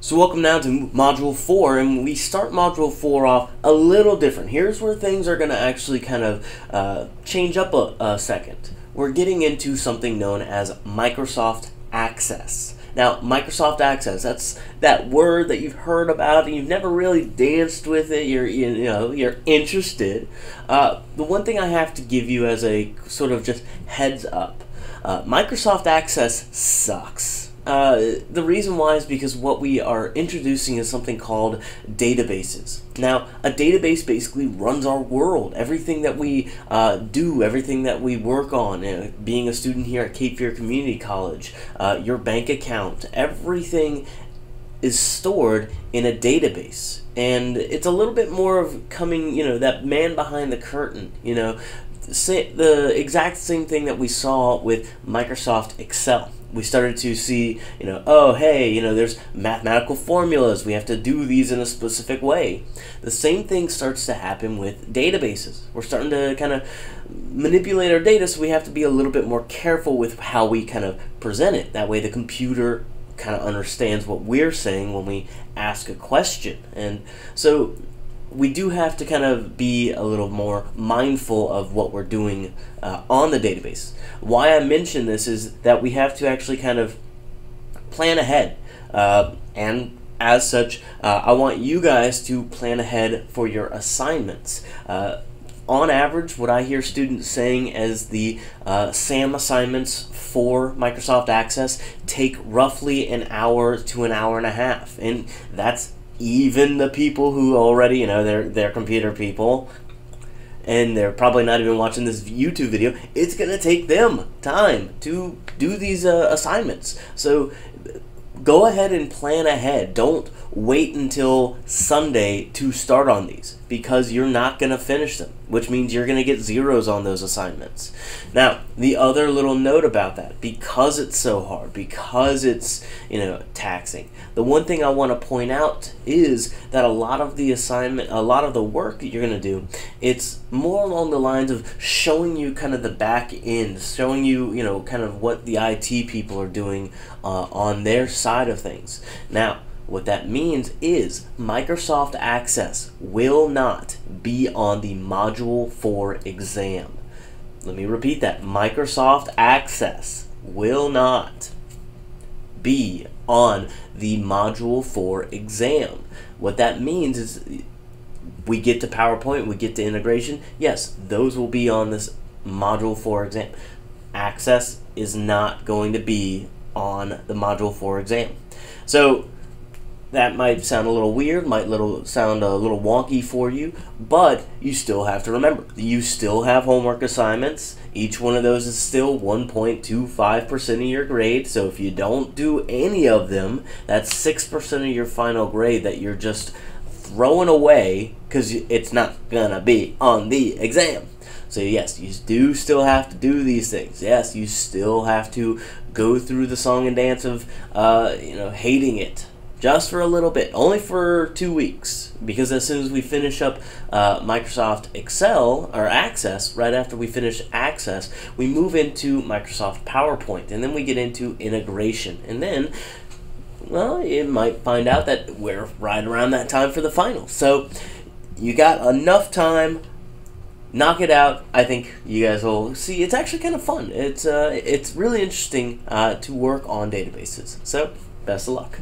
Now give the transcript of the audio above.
So welcome now to Module 4, and we start Module 4 off a little different. Here's where things are going to actually kind of uh, change up a, a second. We're getting into something known as Microsoft Access. Now, Microsoft Access, that's that word that you've heard about and you've never really danced with it, you're, you know, you're interested. Uh, the one thing I have to give you as a sort of just heads up, uh, Microsoft Access sucks. Uh, the reason why is because what we are introducing is something called databases. Now, a database basically runs our world. Everything that we uh, do, everything that we work on, uh, being a student here at Cape Fear Community College, uh, your bank account, everything is stored in a database. And it's a little bit more of coming, you know, that man behind the curtain, you know, the exact same thing that we saw with Microsoft Excel we started to see, you know, oh, hey, you know, there's mathematical formulas. We have to do these in a specific way. The same thing starts to happen with databases. We're starting to kind of manipulate our data, so we have to be a little bit more careful with how we kind of present it. That way, the computer kind of understands what we're saying when we ask a question. And so we do have to kind of be a little more mindful of what we're doing uh, on the database. Why I mention this is that we have to actually kind of plan ahead. Uh, and as such, uh, I want you guys to plan ahead for your assignments. Uh, on average, what I hear students saying as the uh, SAM assignments for Microsoft Access take roughly an hour to an hour and a half. And that's even the people who already, you know, they're, they're computer people, and they're probably not even watching this YouTube video, it's going to take them time to do these uh, assignments. So go ahead and plan ahead. Don't wait until Sunday to start on these because you're not going to finish them, which means you're going to get zeros on those assignments. Now, the other little note about that, because it's so hard, because it's, you know, taxing, the one thing I want to point out is that a lot of the assignment, a lot of the work that you're going to do, it's more along the lines of showing you kind of the back end, showing you, you know, kind of what the IT people are doing uh, on their side of things. Now, what that means is Microsoft Access will not be on the Module 4 exam. Let me repeat that. Microsoft Access will not be on the Module 4 exam. What that means is we get to PowerPoint, we get to integration. Yes, those will be on this Module 4 exam. Access is not going to be on the Module 4 exam. So that might sound a little weird, might little sound a little wonky for you, but you still have to remember you still have homework assignments. Each one of those is still 1.25% of your grade. So if you don't do any of them, that's 6% of your final grade that you're just throwing away because it's not gonna be on the exam. So yes, you do still have to do these things. Yes, you still have to go through the song and dance of, uh, you know, hating it just for a little bit, only for two weeks, because as soon as we finish up uh, Microsoft Excel or Access, right after we finish Access, we move into Microsoft PowerPoint, and then we get into integration, and then, well, you might find out that we're right around that time for the final. So you got enough time. Knock it out. I think you guys will see. It's actually kind of fun. It's uh, it's really interesting uh, to work on databases. So best of luck.